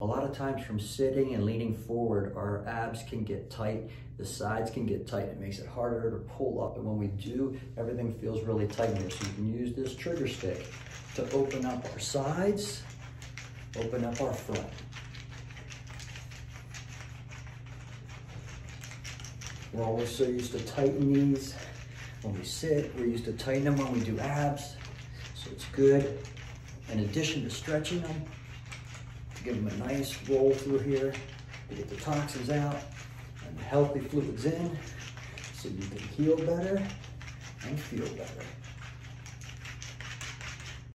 A lot of times from sitting and leaning forward, our abs can get tight, the sides can get tight. It makes it harder to pull up. And when we do, everything feels really tight here. So you can use this trigger stick to open up our sides, open up our front. We're always so used to tighten these. When we sit, we're used to tighten them when we do abs. So it's good. In addition to stretching them, give them a nice roll through here to get the toxins out and the healthy fluids in so you can heal better and feel better.